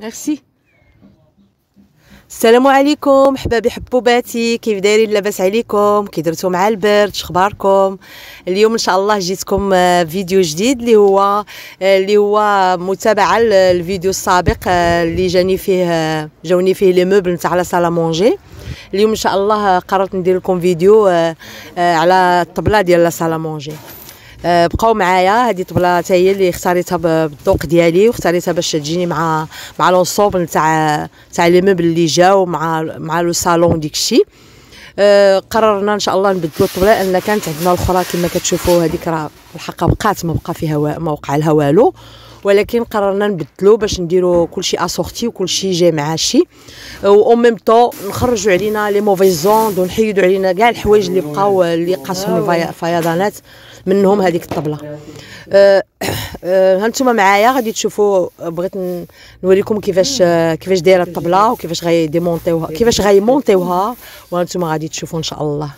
ميرسي السلام عليكم حبابي حبوباتي كيف دايرين لاباس عليكم كي درتو مع البرد شخباركم اليوم ان شاء الله جيتكم فيديو جديد اللي هو اللي هو متابعه للفيديو السابق اللي جاني فيه جاوني فيه les meubles نتاع la salle à manger اليوم ان شاء الله قررت ندير لكم فيديو على الطبله ديال la salle à manger بقاو معايا. هذه طبلة حتى هي اللي اختاريتها بالذوق ديالي واختاريتها باش تجيني مع مع l'ensemble تاع تاع les meubles اللي جاو مع مع le salon ديك الشيء أه قررنا إن شاء الله نبدلوا الطبلة لأن كانت عندنا الأخرى كما كتشوفوا هذيك راه الحقه بقات ما بقى فيها ما وقع لها والو. ولكن قررنا نبدلو باش نديرو كلشي assorti وكلشي جاي مع شي au même ton نخرجوا علينا les mauvaises ondes ونحيدوا علينا كاع الحوايج اللي بقاو اللي قاسهم فيضانات. منهم هذيك الطبلة. أه أه هانتوما معايا غادي تشوفوا بغيت نوريكم كيفاش كيفاش دايرة الطبلة وكيفاش غيديمونطيوها كيفاش غيمونطيوها وهانتوما غادي تشوفوا إن شاء الله.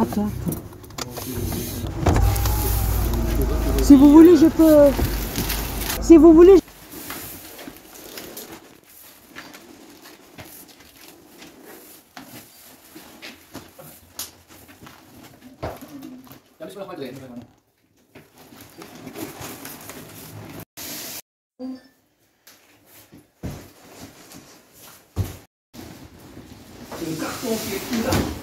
Attends, Si vous voulez, je peux... Si vous voulez... Le carton qui est tout là.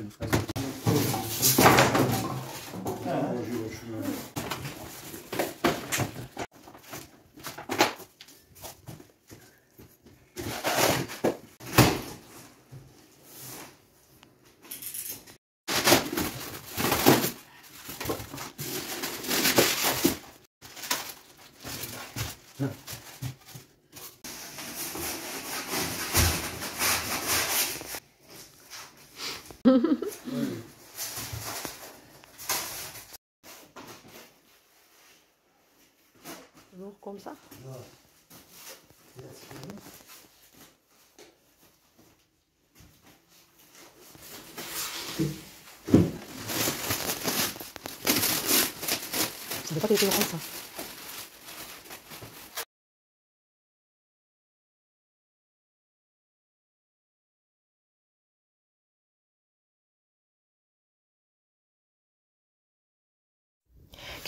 будем ходить. Toujours comme ça ouais. Ça ne veut pas qu'il était grand ça.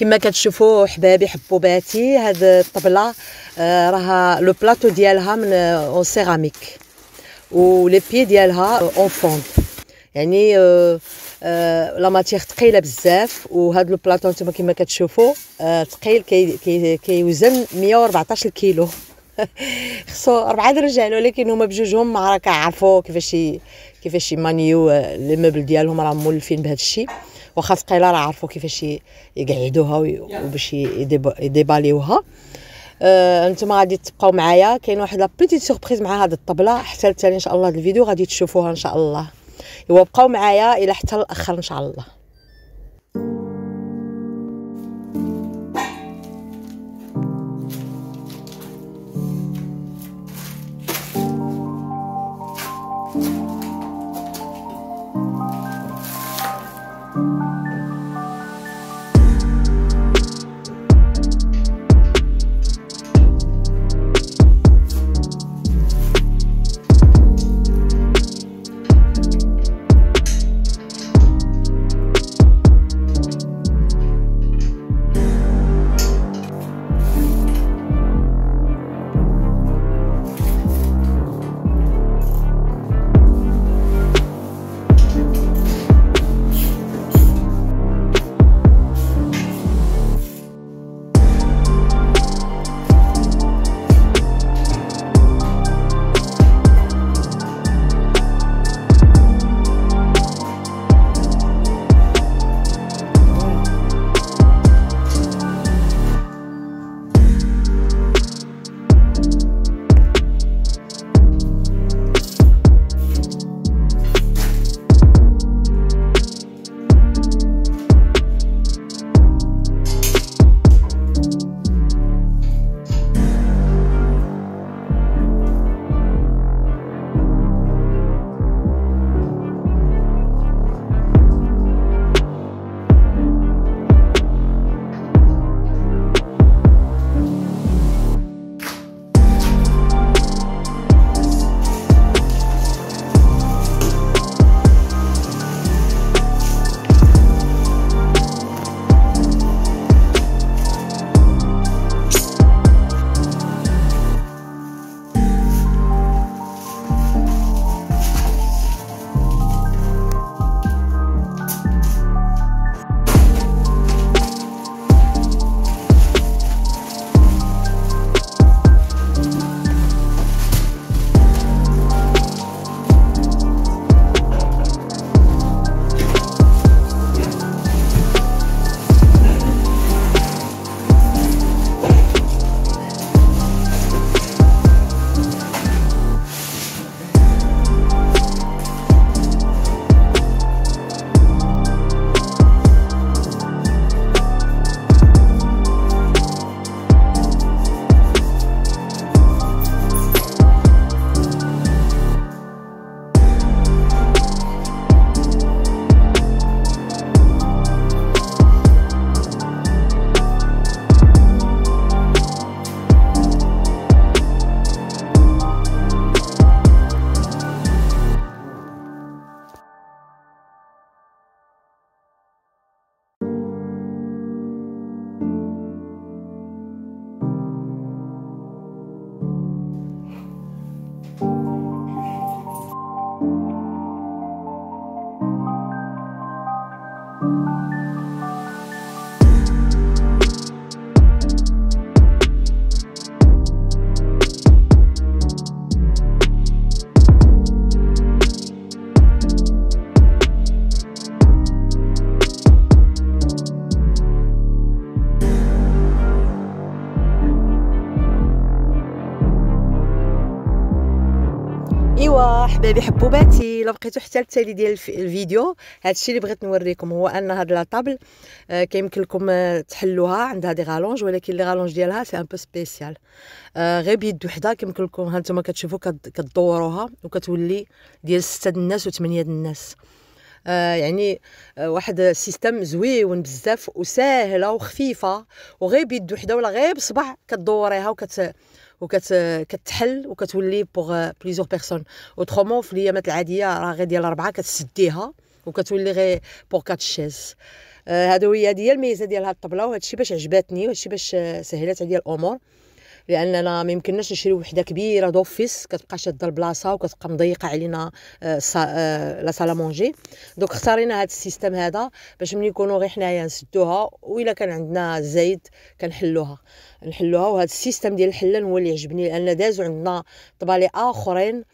كما كتشوفوا حبابي حبوباتي هاد الطبلة آه راها le plateau ديالها من en céramique و les pieds ديالها en fonte يعني آه آه la matière ثقيله بزاف. وهاد le plateau نتوما كما كتشوفوا آه ثقيل كي كي كيوزن 114 كيلو خصو أربعة رجال ولكن هما بجوجهم ما راك عرفوا كيفاش كيفاش يمانيو les meubles ديالهم راهم مولفين بهذا الشيء واخا ثقيله راه عرفوا كيفاش يقعدوها وباش يديباليوها. آه أنتم غادي تبقاو معايا. كاين واحد لا بيتيت سوربريز مع هذه الطبلة. حتى الثاني إن شاء الله الفيديو غادي تشوفوها إن شاء الله. ايوا بقاو معايا إلى حتى الأخر إن شاء الله. thank you ايوا حبابي حبوباتي لو بقيتو حتى التالي ديال الفيديو هادشي اللي بغيت نوريكم هو أن هاد la table آه كيمكن لكم آه تحلوها عندها des rallonges ولكن les rallonges ديالها c'est un peu spécial. آه غير بيد وحدة كيمكن لكم هانتوما كتشوفوا كدوروها وكتولي ديال ستة د الناس وثمانية د الناس. يعني واحد ال système زويون بزاف وساهلة وخفيفة وغير بيد وحدة ولا غير بصبع كدوريها وكت وكت كتحل وكتولي pour plusieurs personnes autrement في الايامات العادية راه غير ديال أربعة كتسديها وكتولي غير pour quatre chaises هادو هي هي الميزة ديال هاد الطبلة وهادشي باش عجباتني وهادشي باش سهلات عليا الأمور. لأننا ما يمكنناش نشريو وحدة كبيرة d'office كتبقى شادة البلاصة وكتبقى مضيقة علينا la salle à manger donc اختارينا هذا ال système هذا باش ملي يكونوا غير حنايا نسدوها وإلا كان عندنا زايد كنحلوها. نحلوها وهذا ال système ديال الحلان هو اللي عجبني لأن دازو عندنا طبالي آخرين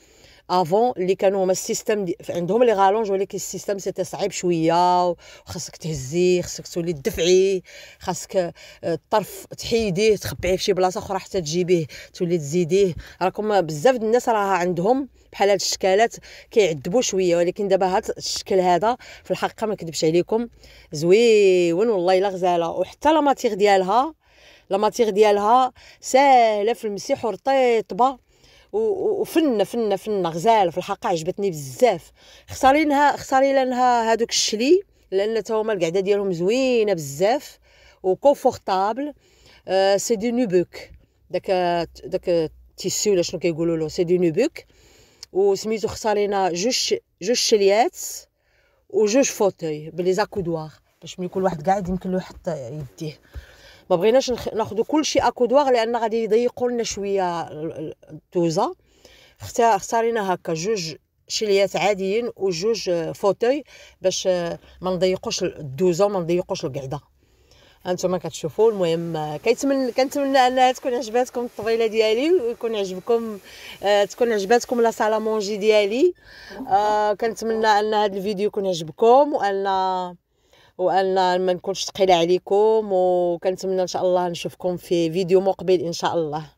avant اللي كانوا هما ال système عندهم les rallonges ولكن ال système c'était صعيب شوية وخاصك تهزيه خاصك تولي تدفعيه خاصك آه، الطرف تحيديه تخبعيه في شي بلاصة أخرى حتى تجيبيه تولي تزيديه. راكم بزاف د الناس راه عندهم بحال هاد الشكالات كيعذبوا شوية ولكن دابا هاد الشكل هذا في الحقيقة ما نكذبش عليكم. زويون والله إلا غزالة. وحتى la matière ديالها la matière ديالها ساهله في المسيح ورطيطبة. وفنه فنه فنه غزاله في الحقيقة عجبتني بزاف. اختاري لها لها هذوك الشلي لأن تا هما القعدة ديالهم زوينة بزاف و confortable آه c'est du nubuck داك داك tissu ولا شنو كيقولوا له c'est du nubuck وسميتو اختارينا جوج جوج شليات وجوج fauteuils ب les accoudoirs. باش ملي كل واحد قاعد يمكن له يحط يديه. ما بغيناش ناخذ كل شيء اكودوار لأن غادي يضيقوا لنا شوية الدوزه اختارينا هكا جوج شليات عاديين وجوج فوتوي باش ما نضيقوش الدوزة وما نضيقوش القعدة. هانتوما كتشوفوا المهم كيتمنى كنتمنى أنها تكون عجباتكم الطبيله ديالي ويكون عجبكم آه تكون عجباتكم لا سالامونجي ديالي. آه كنتمنى أن هذا الفيديو يكون عجبكم وأن وان ما نكونش ثقيلة عليكم وكنتمنى إن شاء الله نشوفكم في فيديو مقبل إن شاء الله.